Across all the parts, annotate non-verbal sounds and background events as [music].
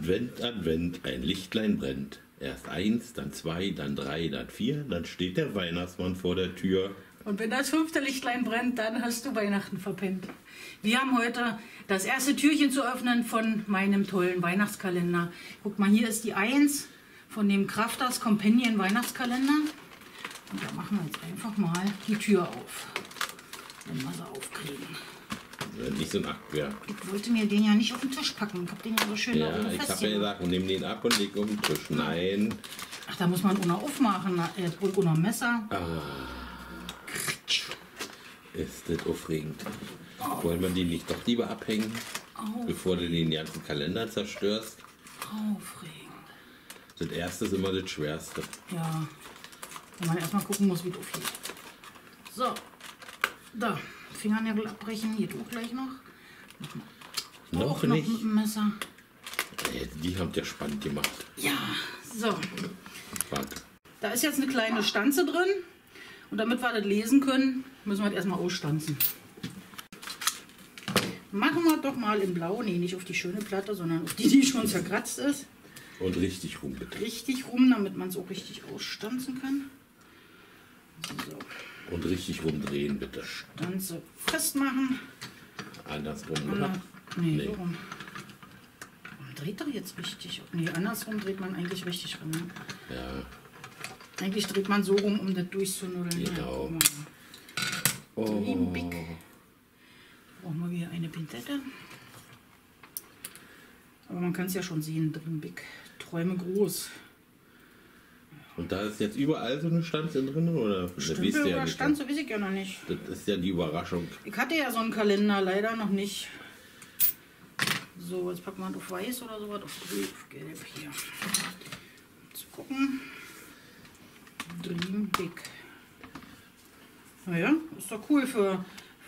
Advent, Advent, ein Lichtlein brennt. Erst eins, dann zwei, dann drei, dann vier, dann steht der Weihnachtsmann vor der Tür. Und wenn das fünfte Lichtlein brennt, dann hast du Weihnachten verpennt. Wir haben heute das erste Türchen zu öffnen von meinem tollen Weihnachtskalender. Guck mal, hier ist die Eins von dem Krafters Companion Weihnachtskalender. Und da machen wir jetzt einfach mal die Tür auf, wenn wir sie aufkriegen. Äh, Nicht so ein Aktwerk. Ich wollte mir den ja nicht auf den Tisch packen. Ich habe den ja so schön Ja, ich habe ja gesagt, nimm den ab und leg auf den Tisch. Nein. Ach, da muss man ohne aufmachen. äh, und ohne Messer. Ist das aufregend. Wollen wir die nicht doch lieber abhängen, Auf, bevor du den ganzen Kalender zerstörst? aufregend. Das erste ist immer das Schwerste. Ja, wenn man erstmal gucken muss, wie es aufgeht. So, da, Fingernägel abbrechen, geht auch gleich noch. Noch auch noch nicht? mit dem Messer. Ey, Die haben ja spannend gemacht. Ja, so. Warte. Da ist jetzt eine kleine Stanze drin. Und damit wir das lesen können, müssen wir das erstmal ausstanzen. Machen wir doch mal in Blau, nee, nicht auf die schöne Platte, sondern auf die, die schon zerkratzt ist. Und richtig rum bitte. Richtig rum, damit man es auch richtig ausstanzen kann. So, Und richtig rumdrehen bitte. Stanze festmachen. Andersrum, Na, oder? nee, Nee. so rum. Man dreht doch jetzt richtig. Nee, andersrum dreht man eigentlich richtig rum. Ne? Ja. Eigentlich dreht man so rum, um das durchzunudeln. Genau. guck mal. Oh. Dreampick. Brauchen wir wieder eine Pinzette. Aber man kann es ja schon sehen, Dreampick. Träume groß. Und da ist jetzt überall so eine Stanze drin, oder? Das ihr Stümpel ja. Stanze, weiß ich ja noch nicht. Das ist ja die Überraschung. Ich hatte ja so einen Kalender, leider noch nicht. So, jetzt packen wir auf weiß oder sowas, auf grün, auf gelb hier. Zu gucken. Dream Big. Naja, ist doch cool für,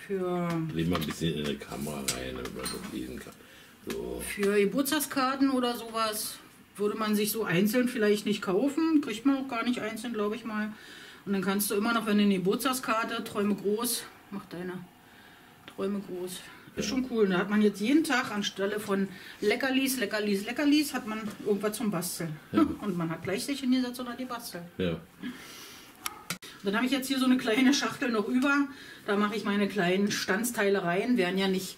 für, Dreh mal ein bisschen in die Kamera rein, damit man das lesen kann. So. für Geburtstagskarten oder sowas. Würde man sich so einzeln vielleicht nicht kaufen. Kriegt man auch gar nicht einzeln, glaube ich mal. Und dann kannst du immer noch, wenn du eine Geburtstagskarte, Träume groß, mach deine Träume groß. Ist schon cool. Da hat man jetzt jeden Tag anstelle von Leckerlis, Leckerlis, Leckerlis, hat man irgendwas zum Basteln. [laughs] Und man hat gleich sich hingesetzt und hat die basteln. Ja. Dann habe ich jetzt hier so eine kleine Schachtel noch über. Da mache ich meine kleinen Stanzteile rein. Werden ja nicht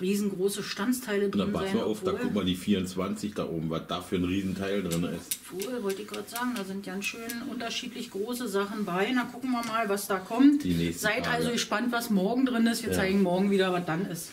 riesengroße Stanzteile Und dann drin pass sein. mal auf, da guck mal die 24 da oben, was da für ein Riesenteil drin ist. Obwohl, wollte ich gerade sagen, da sind ganz schön unterschiedlich große Sachen bei. Na, gucken wir mal, was da kommt. Die Seid Tage. also gespannt, was morgen drin ist. Wir Ja. zeigen morgen wieder, was dann ist.